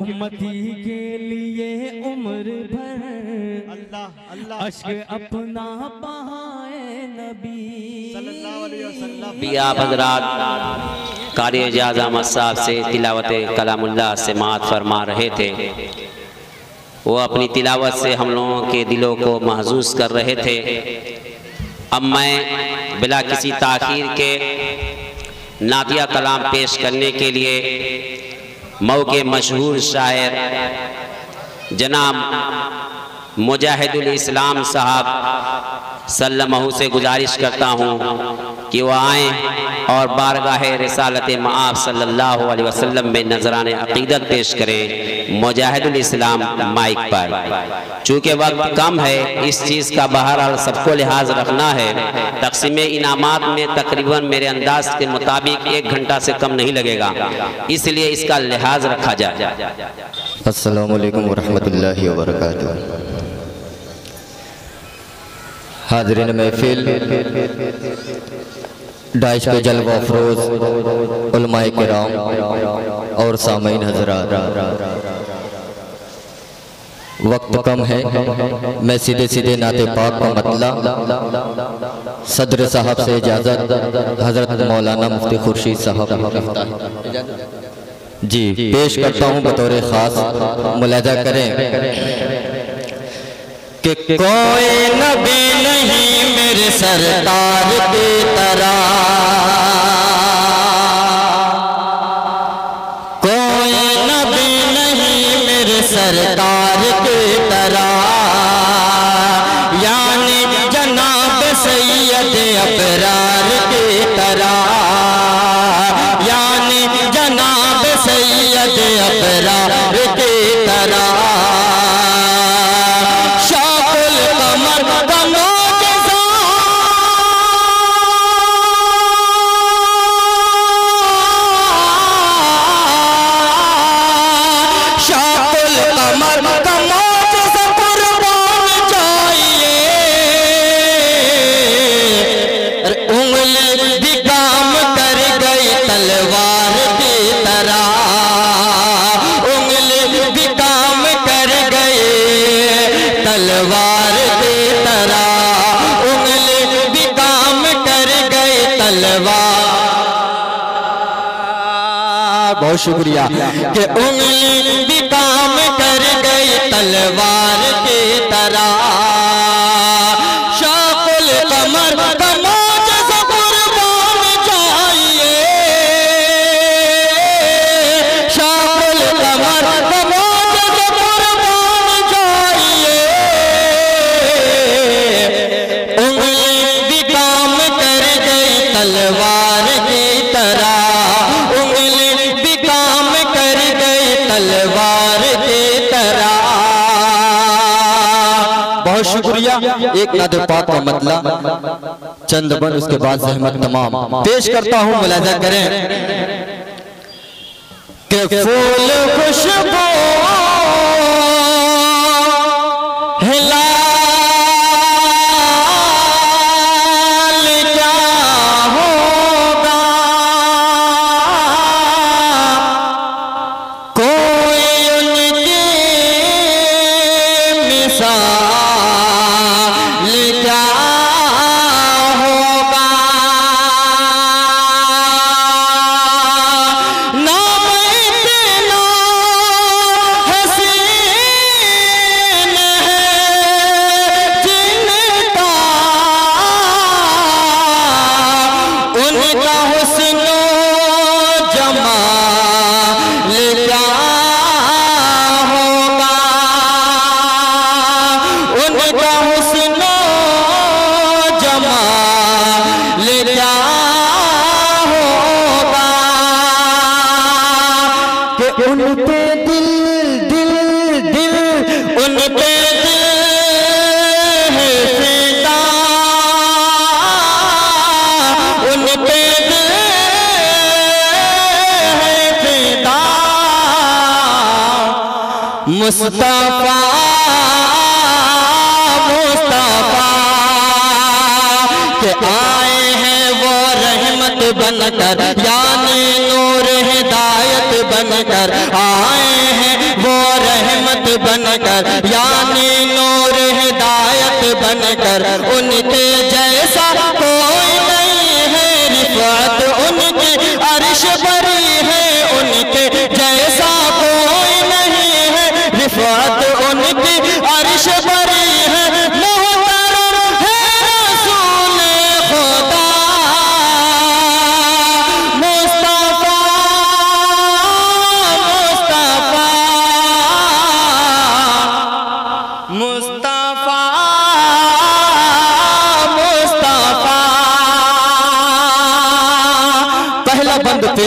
उम्मती के लिए उम्र भर। अल्लाह अल्लाह अश्क अपना बहाए नबी। भी आप हजरात कारी एजाज अहमद साहब से तिलावत कलामुल्ला से मात फरमा रहे थे। वो अपनी तिलावत से हम लोगों के दिलों को महसूस कर रहे थे। अब मैं बिला किसी ताखीर के नातिया कलाम पेश करने के लिए मऊ के मशहूर शायर जनाब मुजाहिदुल इस्लाम साहब सल्लमहू से गुजारिश करता हूँ। कि वह आएँ और बारगाह रसालत माब सल्लल्लाहु अलैहि वसल्लम में नजरान अकीदत पेश करें मुजाहिदुल इस्लाम माइक पर। चूँकि वक्त कम है, इस चीज़ का बहरहाल सबको लिहाज रखना है। तकसीम इनामात में तकरीबन मेरे अंदाज के मुताबिक एक घंटा से कम नहीं लगेगा। इसलिए इसका लिहाज रखा जाए। वालेकुम वरहमतुल्लाहि वबरकातुहू। हाजरीन महफिल डाइश पे जलवा अफरोज, उलमाए किराम और सामीन हजरात। वक्त कम है, मैं सीधे सीधे नाते पाक का मतला, सदर साहब से इजाज़त, हज़रत मौलाना मुफ्ती खुर्शीद साहब जी, पेश करता हूँ बतौर ख़ास मुलाजा करें। कि कोई नबी नहीं मेरे सरकार की तरह। कोई नबी नहीं मेरे सरकार बहुत शुक्रिया कि उंगली भी काम कर गई तलवार। एक नादर पाक का मतला, चंद बन उसके बाद जहमत तमाम। पेश करता हूँ मुलाजा करें। कि फूल खुशबू मुस्तफ़ा मुस्तफ़ा आए हैं वो रहमत बनकर, यानी नूर हिदायत बनकर, आए हैं वो रहमत बनकर, यानी नूर हिदायत बनकर उनके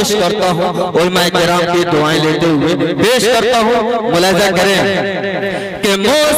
पेश करता हूँ उलमा कराम की दुआएँ लेते हुए पेश करता हूँ मुलाजा करें कि मुस्तफ़ा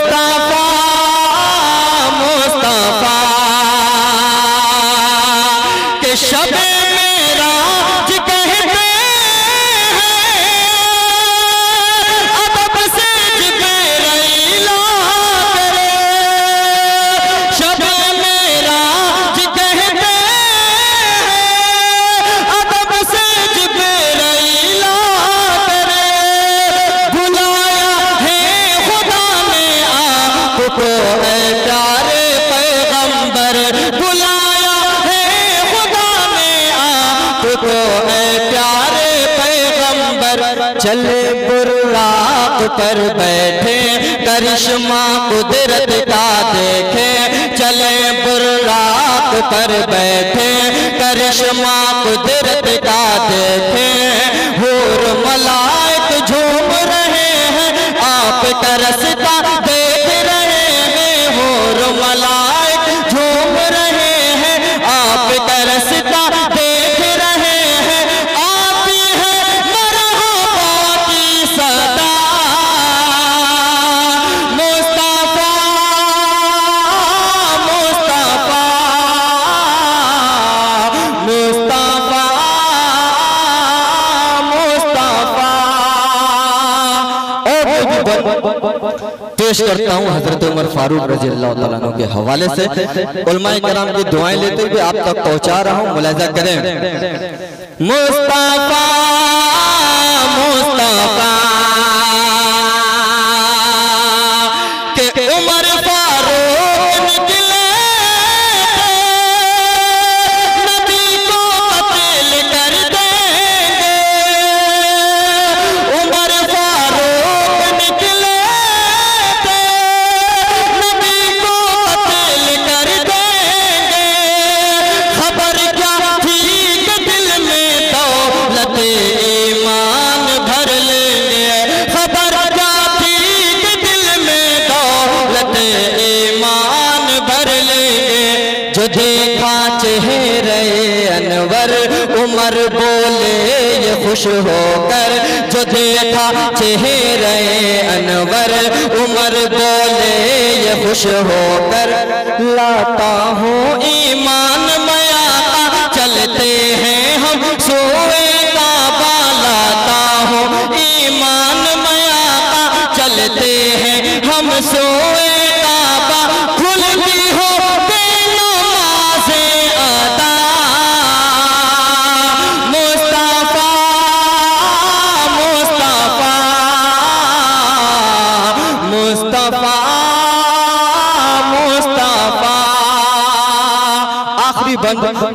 प्यारे पैगंबर, चले बुराक पर बैठे, करिश्मा कुदरत का देखे। चले बुराक पर बैठे, करिश्मा कुदरत का देखे। हूर मलाइक पेश करता हूँ हज़रत उमर फारूक रज़ी अल्लाह के हवाले से। कराम की दुआएँ लेते हुए आप तक पहुँचा रहा हूँ मुलाजा करें। मुस्तफ़ा खुश होकर जो देखा चेहरे अनवर उमर बोले ये खुश होकर लाता हूँ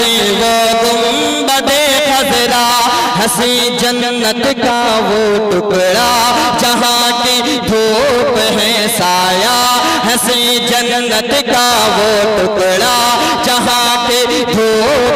हँसी, वो गुम्बदे खजरा हँसी जन्नत का वो टुकड़ा, जहाँ की धूप है साया। हँसी जन्नत का वो टुकड़ा, जहाँ की धूप